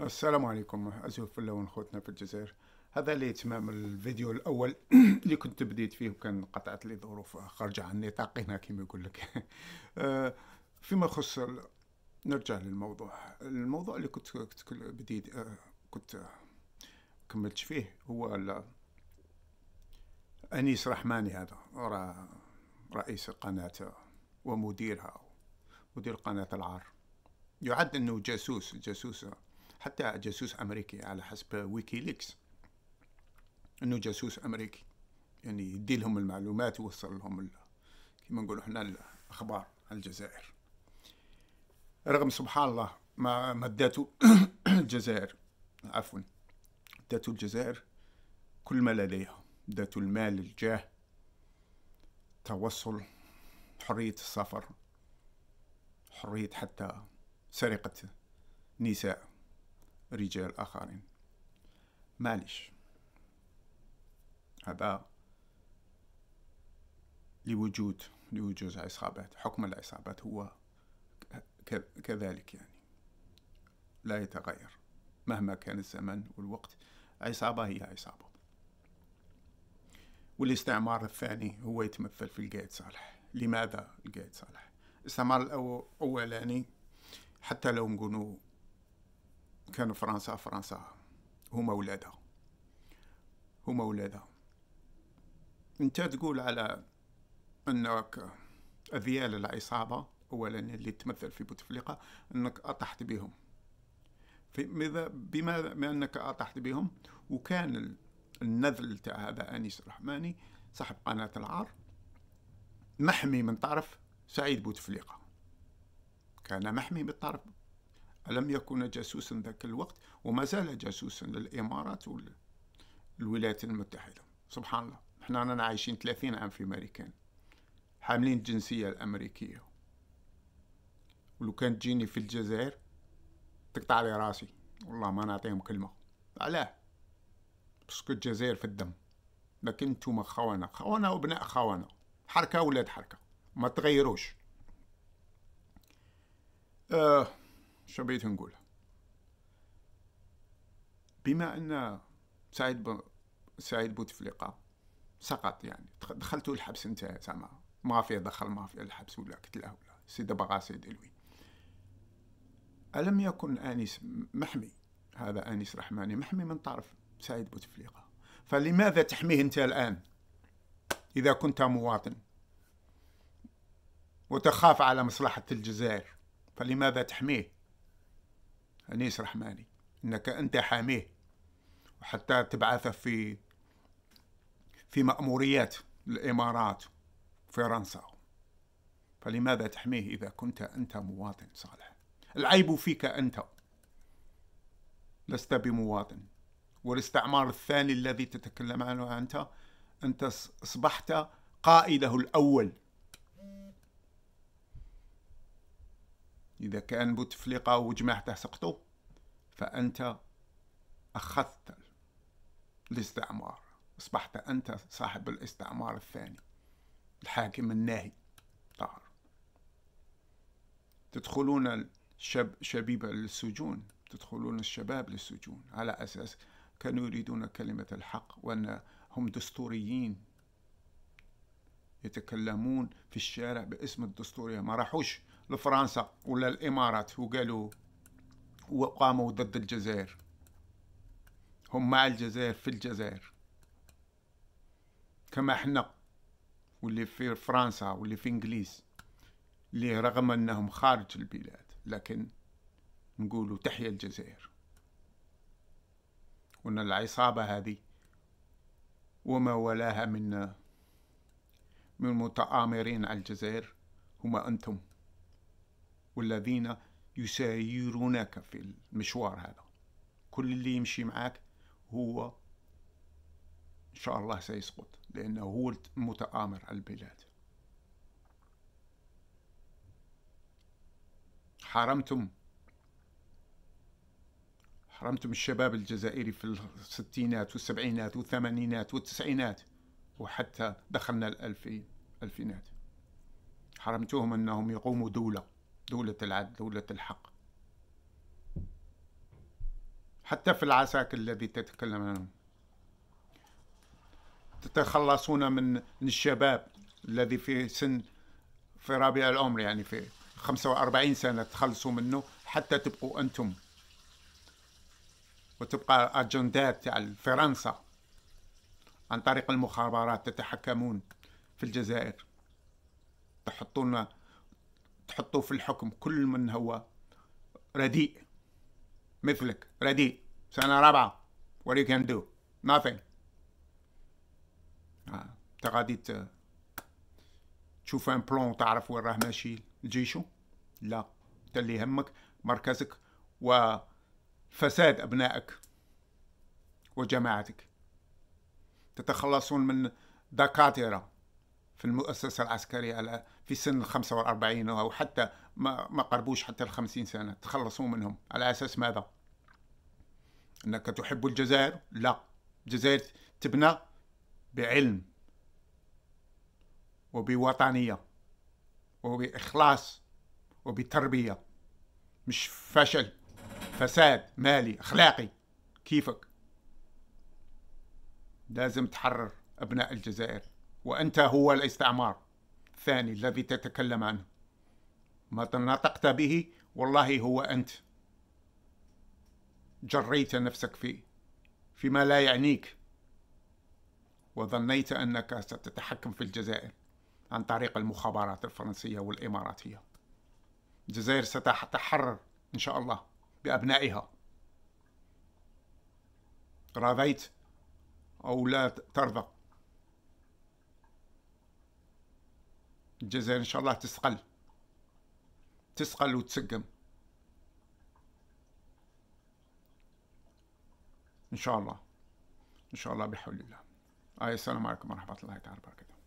السلام عليكم. أزوف الله خوتنا في الجزائر. هذا لإتمام الفيديو الأول اللي كنت بديت فيه وكان قطعت لي ظروف خارجة عن نطاقنا كما يقول لك. آه، فيما يخص نرجع للموضوع. الموضوع اللي كنت بديت آه، كنت كملت فيه هو أنيس رحماني هذا. رئيس قناة ومديرها مدير قناة العار. يعد أنه جاسوس. جاسوس حتى جاسوس أمريكي على حسب ويكيليكس. أنه جاسوس أمريكي يعني يدي لهم المعلومات ويوصل لهم كما نقولوا إحنا الأخبار عن الجزائر. رغم سبحان الله ما مداتوا الجزائر عفوا داتوا الجزائر كل ما لديها داتوا المال الجاه توصل حرية السفر حرية حتى سرقة نساء. رجال آخرين. معلش. هذا لوجود لوجود عصابات حكم العصابات هو كذلك يعني. لا يتغير. مهما كان الزمن والوقت عصابة هي عصابة. والاستعمار الثاني هو يتمثل في القائد صالح. لماذا القائد صالح؟ الاستعمار الأولاني حتى لو نقولوا كانوا فرنسا فرنسا هما ولادها هما ولادها أنت تقول على أنك اذيال العصابه اولا اللي تمثل في بوتفليقة أنك أطحت بهم. بما أنك أطحت بهم وكان النذل تاع هذا أنيس الرحماني صاحب قناة العار محمي من طرف سعيد بوتفليقة. كان محمي بالطرف ألم يكن جاسوسا ذاك الوقت؟ وما زال جاسوسا للإمارات والولايات المتحدة. سبحان الله. إحنا رانا عايشين 30 عام في أمريكان. حاملين الجنسية الأمريكية. ولو كانت تجيني في الجزائر تقطع لي راسي. والله ما نعطيهم كلمة. علاه. parce que الجزائر في الدم. لكن انتوما خونة خونة وابناء خونة حركى ولاد حركى. ما تغيروش. آه. شو بغيت نقول. بما أن سعيد ب... سعيد بوتفليقه سقط يعني. دخلتو الحبس أنت زعما. مافيا دخل مافيا الحبس ولا قتله ولا. سيدي بغا سيد الوي. ألم يكن آنس محمي؟ هذا آنس رحماني محمي من طرف سعيد بوتفليقة فلماذا تحميه أنت الآن؟ إذا كنت مواطن. وتخاف على مصلحة الجزائر. فلماذا تحميه؟ أنيس رحماني أنك أنت حاميه. وحتى تبعثه في في مأموريات الإمارات فرنسا. فلماذا تحميه إذا كنت أنت مواطن صالح؟ العيب فيك أنت. لست بمواطن. والاستعمار الثاني الذي تتكلم عنه أنت أنت أصبحت قائده الأول. إذا كان بوتفليقة وجماعته سقطوا فأنت أخذت الاستعمار. أصبحت أنت صاحب الاستعمار الثاني. الحاكم الناهي. طار. تدخلون الشب شبيبة للسجون. تدخلون الشباب للسجون. على أساس كانوا يريدون كلمة الحق وأن هم دستوريين. يتكلمون في الشارع باسم الدستورية ما راحوش. لفرنسا ولا الإمارات وقالوا وقاموا ضد الجزائر. هم مع الجزائر في الجزائر. كما إحنا واللي في فرنسا واللي في إنجليز اللي رغم إنهم خارج البلاد لكن نقولوا تحيا الجزائر. وإن العصابة هذه وما ولاها من من متآمرين على الجزائر هما أنتم. والذين يسايرونك في المشوار هذا. كل اللي يمشي معك هو إن شاء الله سيسقط لأنه هو المتآمر على البلاد. حرمتم حرمتم الشباب الجزائري في الستينات والسبعينات والثمانينات والتسعينات وحتى دخلنا الألفين ألفينات. حرمتوهم أنهم يقوموا دولة. دولة العدل دولة الحق. حتى في العساكر الذي تتكلم عنهم. تتخلصون من الشباب الذي في سن في رابع العمر يعني في 45 سنة تخلصوا منه حتى تبقوا أنتم. وتبقى أجندات تاع فرنسا عن طريق المخابرات تتحكمون في الجزائر. تحطون تحطوا في الحكم كل من هو رديء. مثلك رديء. سنة رابعة. What you can do. Nothing. آه. غادي تشوف ان بلون تعرف وين راه ماشي جيشو لا انت اللي يهمك مركزك وفساد أبنائك وجماعتك. تتخلصون من دكاترة. في المؤسسة العسكرية في سن ال 45 أو حتى ما ما قربوش حتى ال 50 سنة. تخلصون منهم. على أساس ماذا؟ أنك تحب الجزائر؟ لا. الجزائر تبنى بعلم وبوطنية وبإخلاص وبتربية. مش فشل. فساد مالي أخلاقي. كيفك؟ لازم تحرر أبناء الجزائر. وأنت هو الاستعمار. الثاني الذي تتكلم عنه. ما نطقت به والله هو أنت. جريت نفسك فيه فيما لا يعنيك. وظنيت أنك ستتحكم في الجزائر عن طريق المخابرات الفرنسية والإماراتية. الجزائر ستتحرر إن شاء الله بأبنائها. رضيت أو لا ترضى. الجزائر إن شاء الله تسقل. تسقل وتسقم. إن شاء الله. إن شاء الله بحول الله. آه السلام عليكم ورحمة الله تعالى وبركاته.